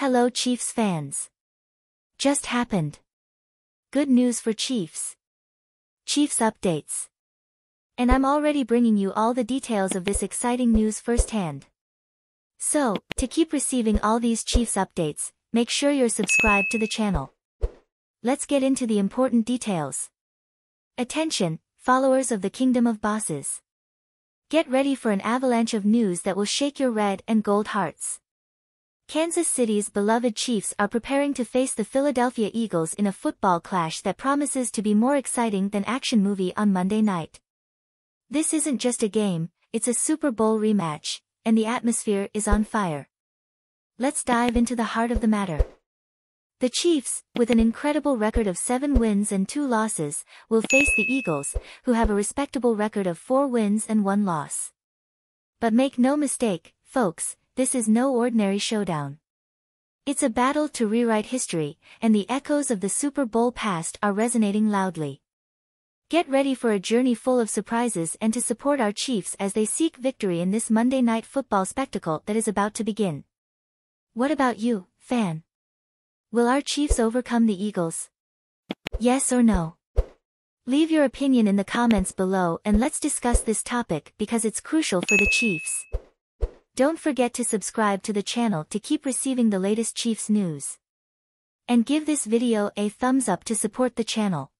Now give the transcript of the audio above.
Hello Chiefs fans. Just happened. Good news for Chiefs. Chiefs updates. And I'm already bringing you all the details of this exciting news firsthand. So, to keep receiving all these Chiefs updates, make sure you're subscribed to the channel. Let's get into the important details. Attention, followers of the Kingdom of Bosses. Get ready for an avalanche of news that will shake your red and gold hearts. Kansas City's beloved Chiefs are preparing to face the Philadelphia Eagles in a football clash that promises to be more exciting than action movie on Monday night. This isn't just a game, it's a Super Bowl rematch, and the atmosphere is on fire. Let's dive into the heart of the matter. The Chiefs, with an incredible record of 7 wins and 2 losses, will face the Eagles, who have a respectable record of 4 wins and 1 loss. But make no mistake, folks, this is no ordinary showdown. It's a battle to rewrite history, and the echoes of the Super Bowl past are resonating loudly. Get ready for a journey full of surprises and to support our Chiefs as they seek victory in this Monday night football spectacle that is about to begin. What about you, fan? Will our Chiefs overcome the Eagles? Yes or no? Leave your opinion in the comments below and let's discuss this topic because it's crucial for the Chiefs. Don't forget to subscribe to the channel to keep receiving the latest Chiefs news. And give this video a thumbs up to support the channel.